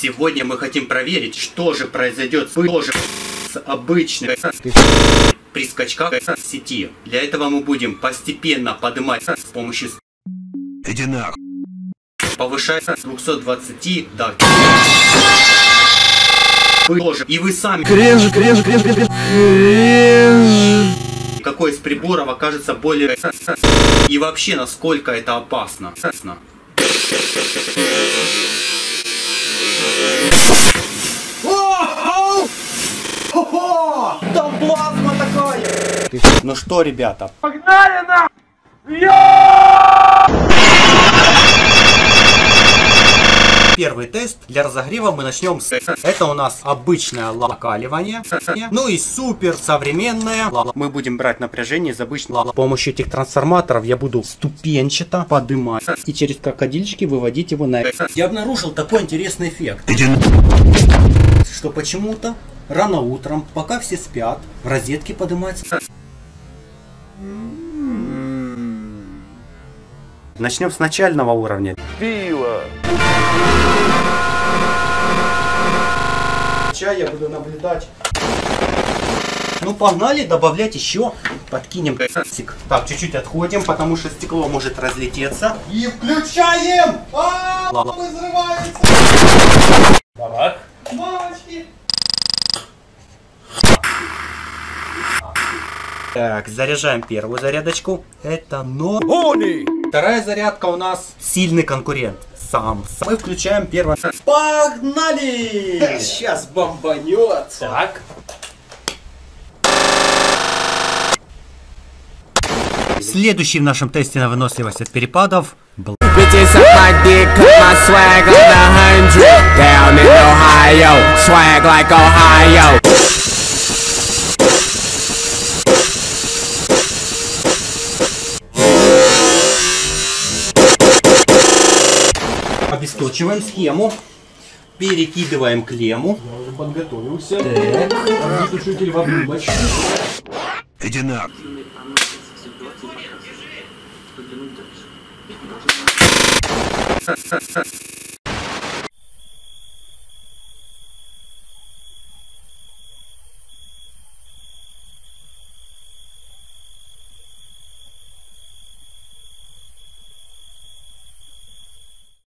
Сегодня мы хотим проверить, что же произойдет с с обычной при скачках в сети. Для этого мы будем постепенно поднимать с помощью Иди нахуй. повышать с 220 до тоже. И вы сами, Кринж, кринж, кринж, кринж, кринж. какой из приборов окажется более... И вообще, насколько это опасно. Там плазма такая! Ну что, ребята, Первый тест для разогрева мы начнем с... Это у нас обычное локаливание. Ну и супер современное. Мы будем брать напряжение из обычного. С помощью этих трансформаторов я буду ступенчато подымать. И через крокодильчики выводить его на... Я обнаружил такой интересный эффект. Что почему-то рано утром, пока все спят, в розетке поднимается. Начнем с начального уровня. Сейчас я буду наблюдать. Ну погнали, добавлять еще. Подкинем косик. Так, чуть-чуть отходим, потому что стекло может разлететься. И включаем! А, Ла-ла. взрывается! Бабах. Мамочки! Так, заряжаем первую зарядочку. Это но. Вторая зарядка у нас сильный конкурент. Сам. Мы включаем первое. Погнали! Сейчас бомбанет. Так. Следующий в нашем тесте на выносливость от перепадов был swag like Ohio, Обесточиваем схему. Перекидываем клемму. Я уже подготовился. Огнетушитель в обрубочку. Иди нахуй.